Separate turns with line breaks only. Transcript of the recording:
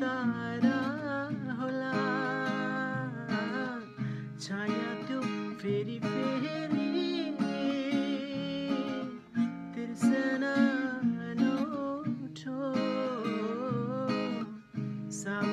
তারা হলা ছায়া তো ফেরি ফেরি তিরসনা নোঠো সাম